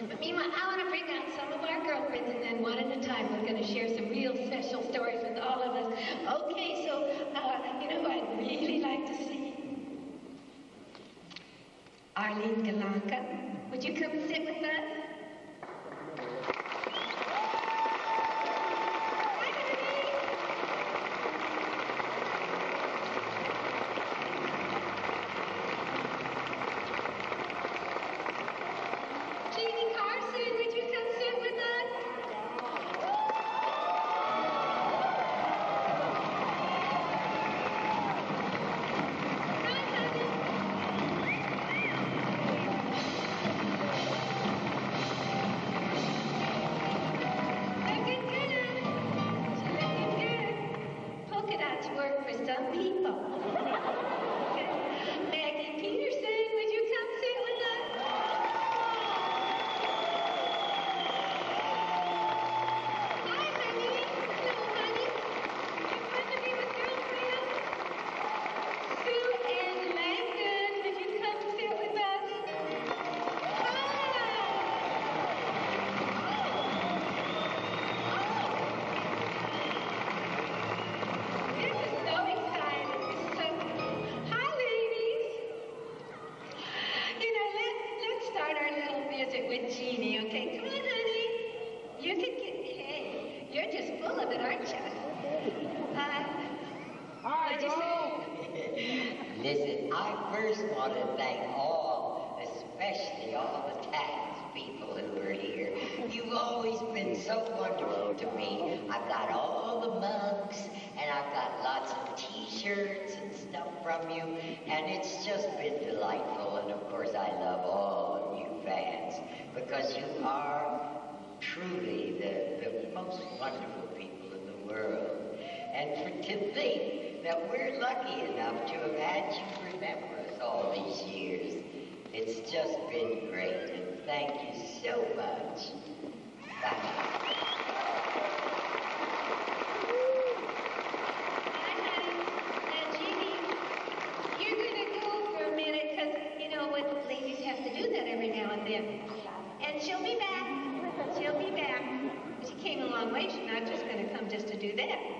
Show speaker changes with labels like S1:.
S1: Meanwhile, I want to bring out some of our girlfriends, and then one at a time, we're going to share some real special stories with all of us. Okay, so, uh, you know who I'd really like to see? Arlene Golonka. Would you come sit with us? Jeannie, okay? Come on, honey. You can get... Hey, you're just full of it, aren't you? Uh, what'd you?
S2: Listen, I first want to thank all, especially all the TAGS people who are here. You've always been so wonderful to me. I've got all the mugs, and I've got lots of t-shirts and stuff from you, and it's just been delightful. And of course, I love all of you fans, because you are truly the, the most wonderful people in the world. And for to think that we're lucky enough to have had you remember us all these years. It's just been great, and thank you so much. Thank you.
S1: Hi, honey. Now, Jeannie, you're going to go for a minute because, you know, what ladies have to do And she'll be back. She'll be back. She came a long way. She's not just going to come just to do that.